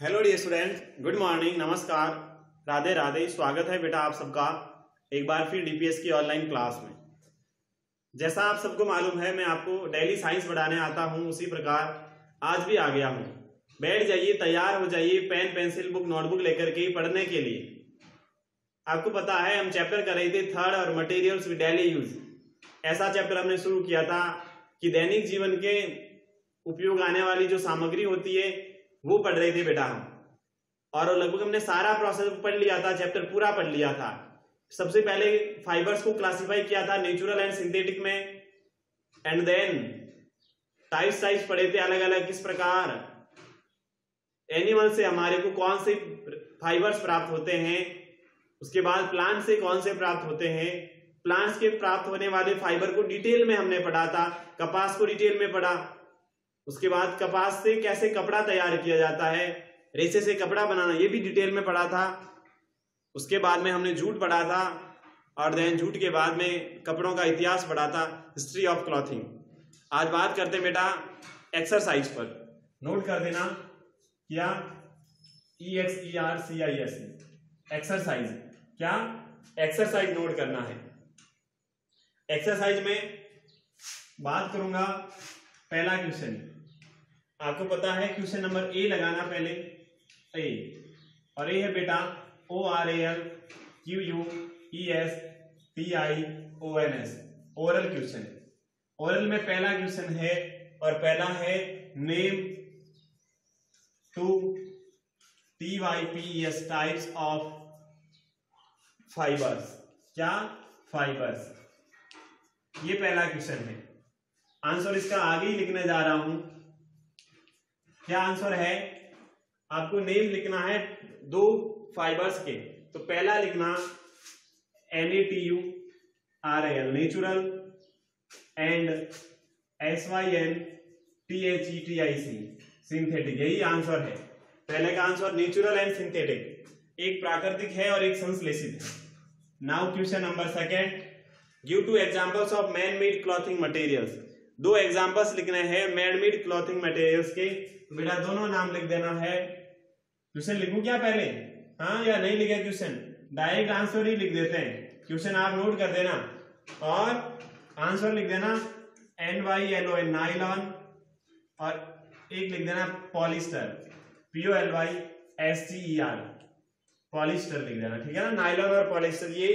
Hello dear students good morning नमस्कार राधे राधे स्वागत है बेटा आप सबका एक बार फिर डीपीएस की ऑनलाइन क्लास में जैसा आप सबको मालूम है, मैं आपको डेली साइंस पढ़ाने आता हूँ उसी प्रकार आज भी आ गया हूँ। बैठ जाइए, तैयार हो जाइए पेन पेंसिल बुक नोटबुक लेकर के पढ़ने के लिए। आपको पता है, हम चैप्टर कर रहे थे थर्ड और मटेरियल्स विद डेली यूज़ ऐसा चैप्टर हमने शुरू किया था कि दैनिक जीवन के उपयोग आने वाली जो सामग्री होती है वो पढ़ रहे थे बेटा हम। और लगभग हमने सारा प्रोसेस पढ़ लिया था चैप्टर पूरा पढ़ लिया था। सबसे पहले फाइबर्स को क्लासिफाई किया था नेचुरल एंड सिंथेटिक में। एंड देन टाइप्स टाइप्स पढ़े थे अलग अलग किस प्रकार? एनिमल से हमारे को कौन से फाइबर्स प्राप्त होते हैं? उसके बाद प्लांट से कौन से प्राप्त होते हैं? प्लांट्स के प्राप्त होने वाले फाइबर को डिटेल में हमने पढ़ा था, कपास को डिटेल में पढ़ा। उसके बाद कपास से कैसे कपड़ा तैयार किया जाता है रेसे से कपड़ा बनाना, ये भी डिटेल में पढ़ा था। उसके बाद में हमने जूट पढ़ा था और देन जूट के बाद में कपड़ों का इतिहास पढ़ा था हिस्ट्री ऑफ़ क्लॉथिंग आज बात करते बेटा एक्सरसाइज पर। नोट कर देना, क्या? E X E R C I S exercise क्या? एक्सरसाइज नोट करना है। एक्सरसाइज में बात करूँगा पहला क्वेश्चन आपको पता है क्वेश्चन नंबर ए लगाना पहले। ए और ए है बेटा O R A L Q U E S T I O N S oral question oral में पहला क्वेश्चन है और पहला है name two T Y P S types of fibers क्या? फाइबर्स ये पहला क्वेश्चन है। आंसर इसका आगे ही लिखने जा रहा हूँ। क्या आंसर है? आपको नेम लिखना है दो फाइबर्स के। तो पहला लिखना N A T U R L natural and S Y N T H E T I C synthetic यही आंसर है। पहले का आंसर नेचुरल एंड सिंथेटिक एक प्राकृतिक है और एक संश्लेषित है। Now question number second give two examples of man made clothing materials दो एग्जाम्पल्स लिखने हैं मैन मेड क्लॉथिंग मटेरियल्स के। तो बेटा दोनों नाम लिख देना है। क्वेश्चन लिखू क्या पहले? हाँ या नहीं लिखे क्वेश्चन डायरेक्ट आंसर ही लिख देते हैं। क्वेश्चन आप नोट कर देना। और आंसर लिख देना N Y L O N nylon और एक लिख देना polyester P O L Y S T E R polyester लिख देना, ठीक है ना? नाइलॉन और पॉलिस्टर ये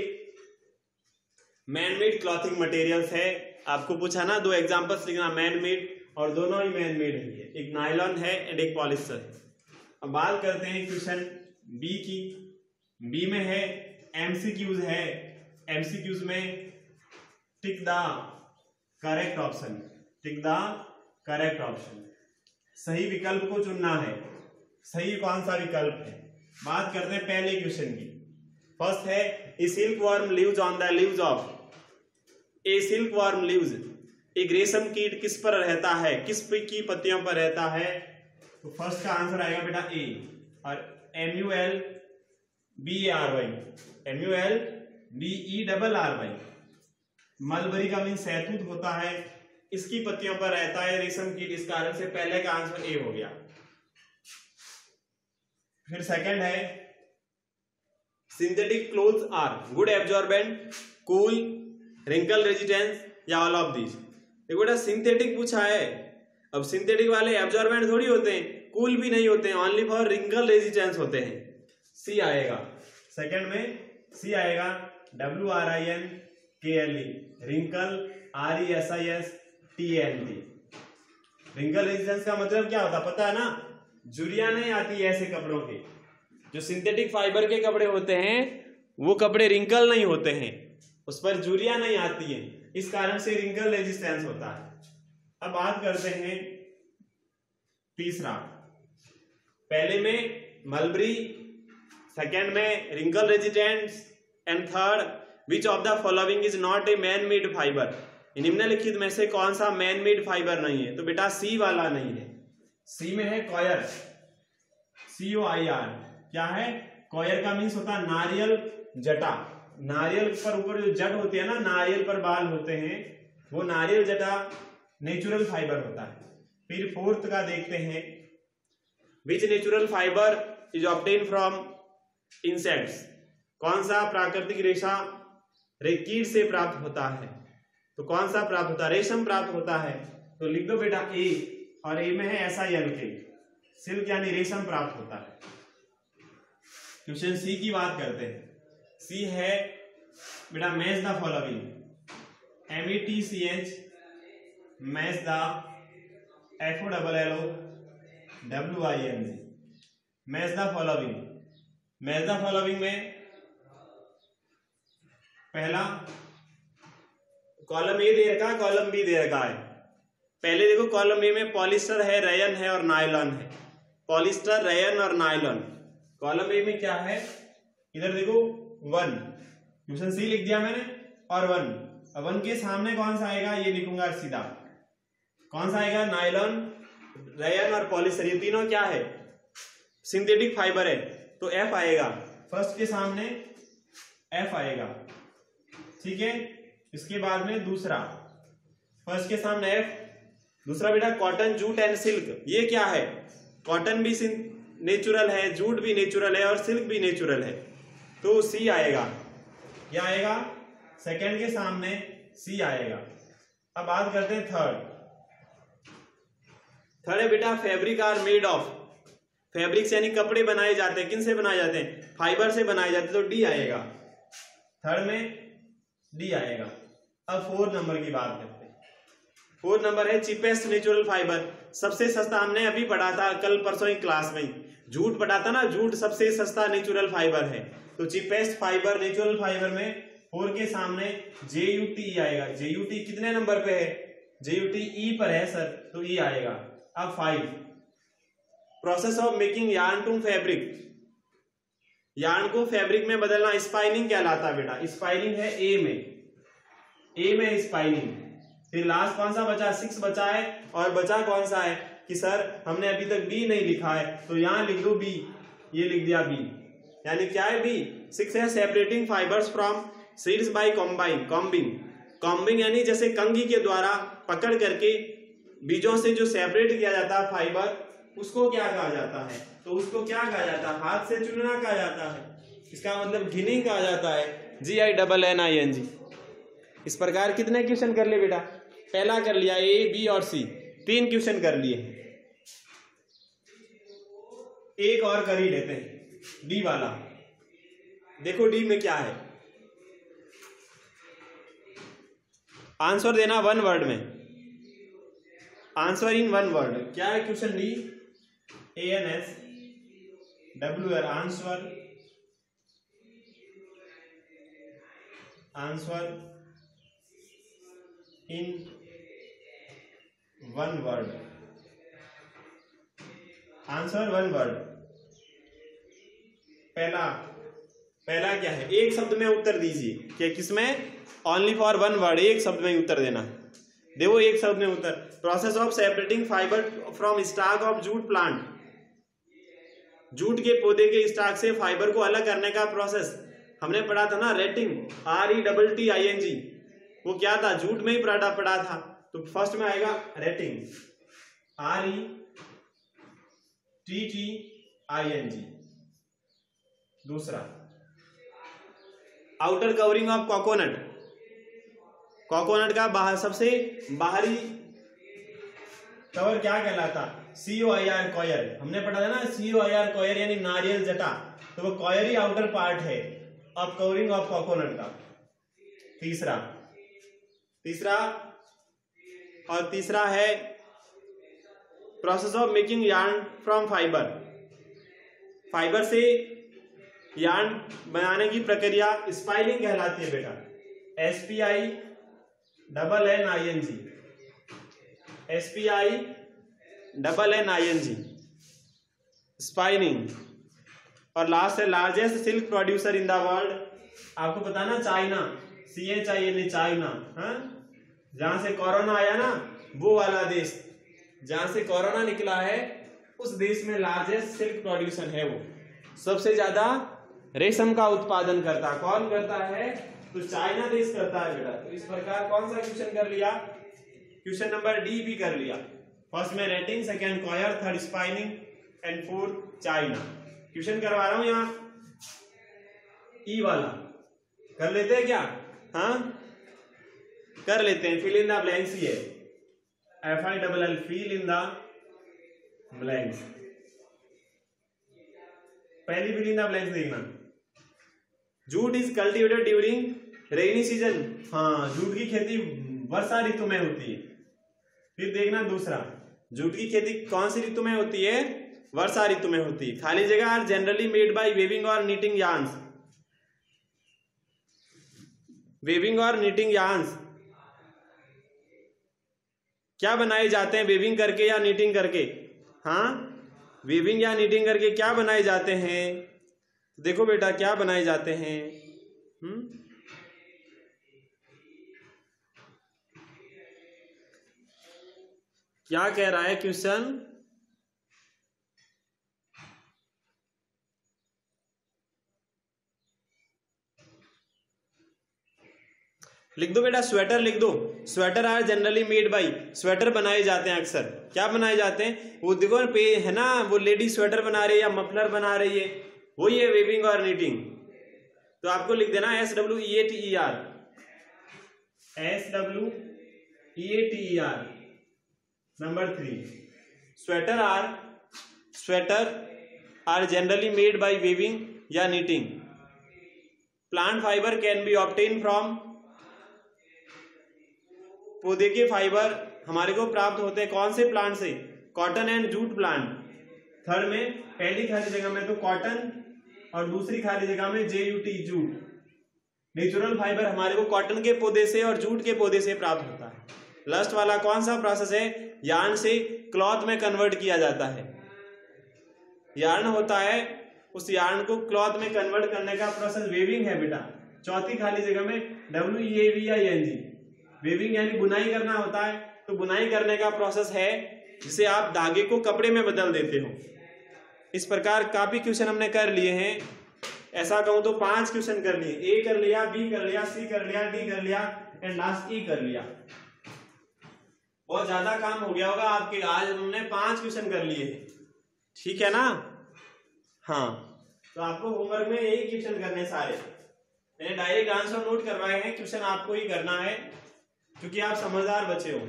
मैन मेड क्लॉथिंग मटेरियल्स है। आपको पूछा ना दो एग्जांपल्स लिखना मैनमेड और दोनों ही मैनमेड है एक नाइलॉन है एंड एक पॉलिस्टर अब बात करते हैं क्वेश्चन बी की। बी में है एमसीक्यूज है। एमसीक्यूज में tick the correct option tick the correct option सही विकल्प को चुनना है। सही कौन सा विकल्प है? बात करते हैं पहले क्वेश्चन की। फ़र्स्ट है, a silk worm lives on the lives of. A silk worm lives, एक रेशम कीट किस पर रहता है, किस की पत्तियों पर रहता है? तो फ़र्स्ट का आंसर आएगा बेटा ए, और M U L B R Y M U L B E double R Y mulberry का मीन सैतूत होता है, इसकी पत्तियों पर रहता है, रेशम कीट इस कारण से पहले का आंसर ए हो गया। फिर सेकंड है synthetic cloth are good absorbent cool wrinkle resistance or all of this देखो बेटा सिंथेटिक पूछा है। अब सिंथेटिक वाले एब्जॉर्बेंट थोड़ी होते हैं कूल भी नहीं होते हैं ओनली फॉर रिंकल रेजिस्टेंस होते हैं। सी आएगा। सेकंड में सी आएगा W R I N K L E wrinkle R E S I S T N T wrinkle resistance का मतलब क्या होता पता है ना? जुरिया नहीं आती ऐसे कपड़ों की। जो सिंथेटिक फाइबर के कपड़े होते हैं, वो कपड़े रिंकल नहीं होते हैं। उस पर जुरिया नहीं आती है। इस कारण से रिंकल रेजिस्टेंस होता है। अब बात करते हैं तीसरा। पहले में मलबरी सेकेंड में wrinkle resistance and third which of the following is not a man made fiber निम्नलिखित में से कौन सा मैन मेड फाइबर नहीं है? तो बेटा सी वाला नहीं है। सी में है coir C O I R क्या है? कॉयर का मीन्स होता है नारियल जटा। नारियल पर ऊपर जो जट होते हैं ना, नारियल पर बाल होते हैं, वो नारियल जटा नेचुरल फाइबर होता है। फिर फोर्थ का देखते हैं। Which natural fiber is obtain from insects कौन सा प्राकृतिक रेशा कीट से प्राप्त होता है? तो कौन सा प्राप्त होता है? रेशम प्राप्त होता है। तो लिख दो बेटा ए और ए में है ऐसा यल के सिल्क यानी रेशम प्राप्त होता है। क्वेश्चन सी की बात करते हैं। सी है, बेटा match the following M E T C H match the F O double L O W I N G match the following match the following में पहला कॉलम ए दे रखा है कॉलम बी दे रखा है। पहले देखो कॉलम ए में polyester है रेयन है और नायलॉन है। पॉलिस्टर रेयन और नायलॉन कॉलम ए में क्या है? इधर देखो, वन। क्वेश्चन सी लिख दिया मैंने, और वन। अब वन के सामने कौन सा आएगा? ये लिखूँगा सीधा। कौन सा आएगा? नायलॉन रेयन और पॉलिस्टर। ये तीनों क्या है? सिंथेटिक फाइबर है। तो एफ़ आएगा। फ़र्स्ट के सामने एफ़ आएगा। ठीक है? इसके बाद में दूसरा। फ़र्स्ट के सामने एफ़ दूसरा बेटा, कॉटन जूट एंड सिल्क। ये क्या है? कॉटन भी नेचुरल है जूट भी नेचुरल है और सिल्क भी नेचुरल है। तो सी आएगा। क्या आएगा? सेकेंड के सामने सी आएगा। अब बात करते हैं थर्ड थर्ड है बेटा fabric are made of fabrics यानी कपड़े बनाए जाते हैं। किन से बनाए जाते हैं? फाइबर से बनाए जाते हैं। तो डी आएगा। थर्ड में डी आएगा। अब फोर्थ नंबर की बात करते हैं। फोर्थ नंबर है चीपेस्ट नेचुरल फाइबर सबसे सस्ता हमने अभी पढ़ा था कल परसों ही क्लास में जूट था ना, जूट सबसे सस्ता नेचुरल फाइबर है। तो चीपेस्ट फाइबर नेचुरल फाइबर में फोर के सामने जे यू टी आएगा। जे यू टी कितने नंबर पे है? जे यू टी ई पर है सर तो ई आएगा। अब five process of making yarn to fabric yarn को फैब्रिक में बदलना स्पाइनिंग कहलाता है बेटा? स्पाइनिंग है ए में। ए में स्पाइनिंग फिर लास्ट कौन सा बचा? सिक्स बचा है। और बचा कौन सा है? कि सर, हमने अभी तक बी नहीं लिखा है तो यहाँ लिख दो बी। ये लिख दिया बी। यानी क्या है बी? सिक्स है separating fibers from seeds by combine combing combing यानी जैसे कंगी के द्वारा पकड़ करके बीजों से जो सेपरेट किया जाता है फाइबर उसको क्या कहा जाता है? तो उसको क्या कहा जाता है? हाथ से चुनना कहा जाता है। इसका मतलब घिनिंग कहा जाता है। G I double N I N G इस प्रकार कितने क्वेश्चन कर लिए बेटा? पहला कर लिया ए बी और सी तीन क्वेश्चन कर लिए। एक और कर ही लेते हैं। डी वाला। देखो डी में क्या है। आंसर देना वन वर्ड में। Answer in one word. क्या है question D? A N S. W R. Answer. Answer in one word. Answer one word. पहला पहला क्या है? एक शब्द में उत्तर दीजिए क्या किसमें? ओनली फॉर वन वर्ड एक शब्द में उत्तर देना। देखो, एक शब्द में उत्तर। Process of separating fiber from stalk of jute plant jute के पौधे के स्टाक से फाइबर को अलग करने का प्रोसेस हमने पढ़ा था ना retting R E double T I N G वो क्या था? जूट में ही पढ़ा पढ़ा था। तो फ़र्स्ट में आएगा retting R E T T I N G दूसरा। Outer covering of coconut coconut का बाहर सबसे बाहरी कवर क्या कहलाता? सीओ आई आर कॉयर हमने पढ़ा था ना सीओ आई आर कॉयर यानी नारियल जटा। तो वो कॉयर ही आउटर पार्ट है ऑफ़ कवरिंग ऑफ़ कोकोनट का। तीसरा। तीसरा और तीसरा है process of making yarn from fibre fibre से यार्न बनाने की प्रक्रिया स्पाइलिंग कहलाती है बेटा। S P I double N I N G S P I double N I N G spinning और लास्ट है largest silk producer in the world आपको पता ना China C H I N A China हाँ? जहाँ से corona आया ना, वो वाला देश। जहाँ से कोरोना निकला है, उस देश में लार्जेस्ट सिल्क प्रोड्यूशन है वो। सबसे ज़्यादा रेशम का उत्पादन करता, कौन करता है? तो चाइना देश करता है बेटा। तो इस प्रकार कौन सा क्वेश्चन कर लिया? क्वेश्चन नंबर डी भी कर लिया। फ़र्स्ट में retting second coir third spinning and fourth China question करवा रहा हूँ यहाँ। ई e वाला। कर लेते हैं क्या? हाँ? कर लेते हैं। फिल इन द ही है। F I double L fill in the blanks पहली फिल इन द ब्लैंक्स देखना jute is cultivated during rainy season हाँ जूट की खेती वर्षा ऋतु में होती है। फिर देखना दूसरा। जूट की खेती कौन सी ऋतु में होती है? वर्षा ऋतु में होती है। खाली जगह are generally made by weaving और नीटिंग यार्न्स वेविंग और नीटिंग यार्न्स क्या बनाए जाते हैं वेविंग करके या नीटिंग करके? हाँ? वेविंग या नीटिंग करके क्या बनाए जाते हैं? देखो बेटा, क्या बनाए जाते हैं? हम्म? क्या कह रहा है क्वेश्चन? लिख दो बेटा स्वेटर लिख दो। Sweater are generally made by sweater बनाए जाते हैं अक्सर। क्या बनाए जाते हैं? वो देखो, पे है ना, वो लेडी स्वेटर बना रही है या मफलर बना रही है। वही है वेविंग और नीटिंग तो आपको लिख देना S W E A T E R S W E A T E R number three sweater are sweater are generally made by weaving या knitting plant fibre can be obtained from पौधे के fibre हमारे को प्राप्त होते हैं कौन से प्लांट से? Cotton and jute plant. Third में, पहली खाली जगह में तो कॉटन और दूसरी खाली जगह में J U T jute. Natural fibre हमारे को कॉटन के पौधे से और जूट के पौधे से प्राप्त होता है। लस्ट वाला कौन सा प्रोसेस है? यार्न से क्लॉथ में कन्वर्ट किया जाता है। यार्न होता है, उस यार्न को क्लॉथ में कन्वर्ट करने का प्रोसेस वेविंग है बेटा। चौथी खाली जगह में W A V I N G weaving यानी बुनाई करना होता है तो बुनाई करने का प्रोसेस है जिसे आप धागे को कपड़े में बदल देते हो। इस प्रकार काफ़ी क्वेश्चन हमने कर लिए हैं। ऐसा कहूँ तो पाँच क्वेश्चन कर लिए। ए कर लिया बी कर लिया सी कर लिया डी कर लिया एंड लास्ट ई कर लिया। बहुत ज़्यादा काम हो गया होगा आपके। आज हमने पाँच क्वेश्चन कर लिए ठीक है ना? हाँ। तो आपको होमवर्क में यही क्वेश्चन करने सारे। मैंने डायरेक्ट आंसर नोट करवाए हैं। क्वेश्चन आपको ही करना है। क्योंकि आप समझदार बच्चे हो।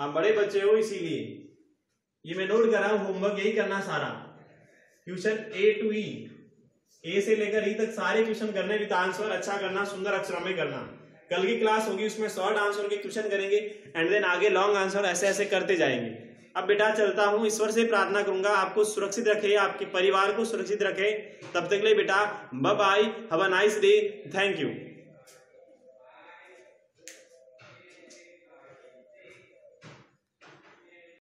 आप बड़े बच्चे हो इसीलिए। ये मैं नोट कर रहा हूँ होमवर्क यही करना सारा। क्वेश्चन ए टू ई ए से लेकर ई e तक सारे क्वेश्चन करने, विद आंसर अच्छा करना, सुंदर अक्षरों में करना। कल की क्लास होगी, उसमें शॉर्ट आंसर के क्वेश्चन करेंगे एंड देन आगे लॉन्ग आंसर ऐसे ऐसे करते जाएँगे। अब बेटा चलता हूँ, ईश्वर से प्रार्थना करूँगा, आपको सुरक्षित रखे, आपके परिवार को सुरक्षित रखे। तब तक ले बेटा bye have a nice day thank you